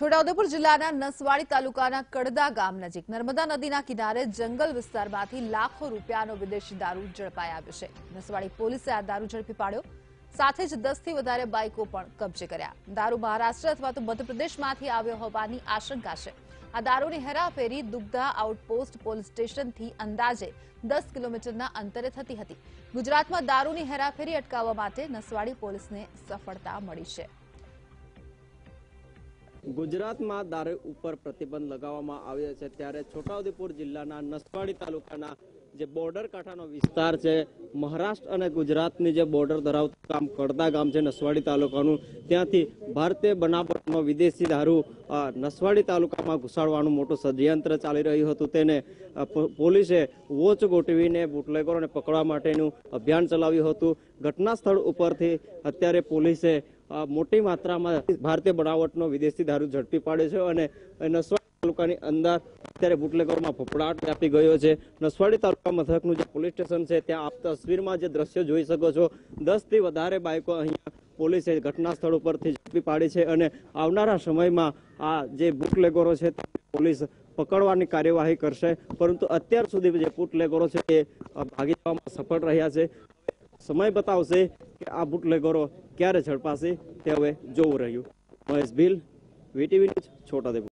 છોટાઉદેપુર જિલ્લાના નસવાડી તાલુકાના કડદા ગામ નજીક નર્મદા નદીના કિનારે જંગલ વિસ્તારમાંથી લાખો રૂપિયાનો વિદેશી દારૂ ઝડપાઈ આવ્યો છે. નસવાડી પોલીસે આ દારૂ ઝડપી પાડ્યો. સાથે જ દસથી વધારે બાઇકો પણ કબજે કર્યા. દારૂ મહારાષ્ટ્ર અથવા તો મધ્યપ્રદેશમાંથી આવ્યો હોવાની આશંકા છે. આ દારૂની હેરાફેરી દુગ્ધા આઉટપોસ્ટ પોલીસ સ્ટેશનથી અંદાજે દસ કિલોમીટરના અંતરે થતી હતી. ગુજરાતમાં દારૂની હેરાફેરી અટકાવવા માટે નસવાડી પોલીસને સફળતા મળી છે. ગુજરાતમાં દારૂ ઉપર પ્રતિબંધ લગાવવામાં આવ્યો છે ત્યારે છોટાઉદેપુર જિલ્લાના નસવાડી તાલુકાના જે બોર્ડર કાંઠાનો વિસ્તાર છે, મહારાષ્ટ્ર અને ગુજરાતની જે બોર્ડર ધરાવતું ગામ કડદા ગામ છે, નસવાડી તાલુકાનું, ત્યાંથી ભારતીય બનાવટનો વિદેશી દારૂ નસવાડી તાલુકામાં ઘુસાડવાનું મોટું ષડયંત્ર ચાલી રહ્યું હતું. તેને પોલીસે વોચ ગોઠવીને બુટલેગરોને પકડવા માટેનું અભિયાન ચલાવ્યું હતું. ઘટના સ્થળ ઉપરથી અત્યારે પોલીસે મોટી માત્રામાં ભારતીય બનાવટનો વિદેશી દારૂ ઝડપી પાડ્યો છે અને નસવાડી તાલુકાની અંદર અત્યારે બુટલેગરમાં ફફડાટ વ્યાપી ગયો છે. નસવાડી તાલુકા મથકનું જે પોલીસ સ્ટેશન છે, ત્યાં આપ તસવીરમાં જે દ્રશ્ય જોઈ શકો છો. દસથી વધારે બાઇકો અહીંયા પોલીસે ઘટના સ્થળ ઉપરથી ઝડપી પાડી છે અને આવનારા સમયમાં આ જે બુટલેગરો છે પોલીસ પકડવાની કાર્યવાહી કરશે. પરંતુ અત્યાર સુધી જે બુટલેગરો છે એ ભાગી જવામાં સફળ રહ્યા છે. સમય બતાવશે કે આ બુટલેગરો ક્યારે ઝડપાશે તે હવે જોવું રહ્યું. Mahesh Bhil VTV news Chhota Udepur